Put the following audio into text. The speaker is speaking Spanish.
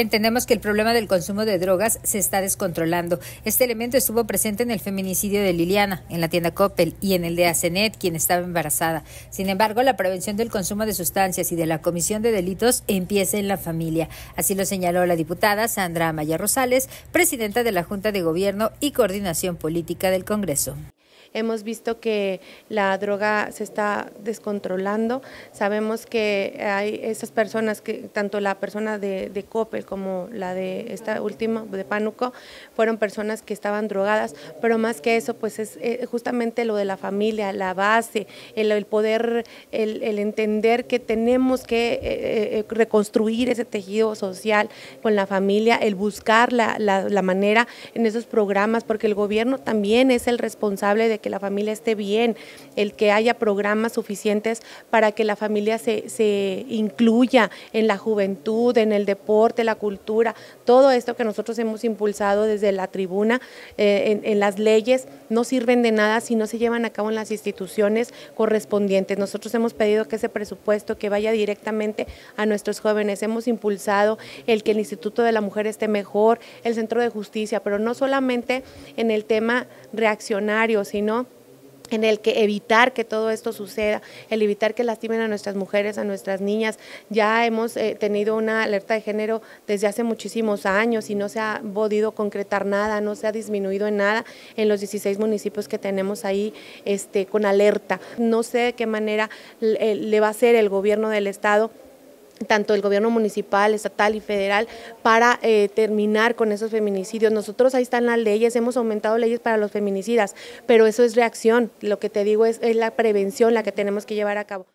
Entendemos que el problema del consumo de drogas se está descontrolando. Este elemento estuvo presente en el feminicidio de Liliana, en la tienda Coppel y en el de Asenet, quien estaba embarazada. Sin embargo, la prevención del consumo de sustancias y de la comisión de delitos empieza en la familia. Así lo señaló la diputada Sandra Amaya Rosales, presidenta de la Junta de Gobierno y Coordinación Política del Congreso. Hemos visto que la droga se está descontrolando. Sabemos que hay esas personas, que tanto la persona de, de Coppel como la de esta última, de Pánuco, fueron personas que estaban drogadas, pero más que eso, pues es eh, justamente lo de la familia, la base, el, poder, el, entender que tenemos que eh, eh, reconstruir ese tejido social con la familia, el buscar la, la manera en esos programas, porque el gobierno también es el responsable de que la familia esté bien, el que haya programas suficientes para que la familia se, se incluya en la juventud, en el deporte, la cultura, todo esto que nosotros hemos impulsado desde la tribuna eh, en, las leyes no sirven de nada si no se llevan a cabo en las instituciones correspondientes. Nosotros hemos pedido que ese presupuesto que vaya directamente a nuestros jóvenes, hemos impulsado el que el Instituto de la Mujer esté mejor, el Centro de Justicia, pero no solamente en el tema reaccionario, sino en el que evitar que todo esto suceda, el evitar que lastimen a nuestras mujeres, a nuestras niñas. Ya hemos eh, tenido una alerta de género desde hace muchísimos años y no se ha podido concretar nada, no se ha disminuido en nada en los 16 municipios que tenemos ahí este, con alerta. No sé de qué manera le va a hacer el gobierno del Estado tanto el gobierno municipal, estatal y federal, para eh, terminar con esos feminicidios. Nosotros ahí están las leyes, hemos aumentado leyes para los feminicidas, pero eso es reacción. Lo que te digo es, es la prevención la que tenemos que llevar a cabo.